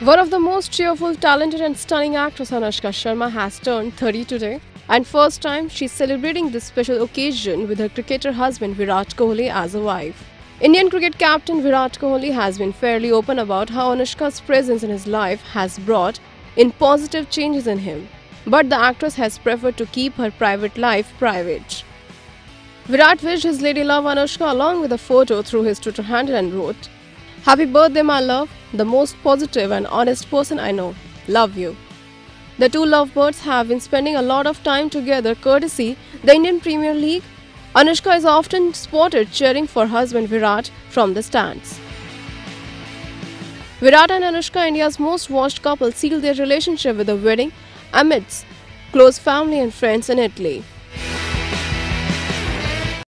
One of the most cheerful, talented, and stunning actress Anushka Sharma has turned 30 today. And first time she's celebrating this special occasion with her cricketer husband Virat Kohli as a wife. Indian cricket captain Virat Kohli has been fairly open about how Anushka's presence in his life has brought in positive changes in him. But the actress has preferred to keep her private life private. Virat wished his lady love Anushka along with a photo through his Twitter handle and wrote, Happy birthday, my love, the most positive and honest person I know. Love you. The two lovebirds have been spending a lot of time together courtesy the Indian Premier League. Anushka is often spotted cheering for husband Virat from the stands. Virat and Anushka, India's most watched couple, sealed their relationship with a wedding amidst close family and friends in Italy.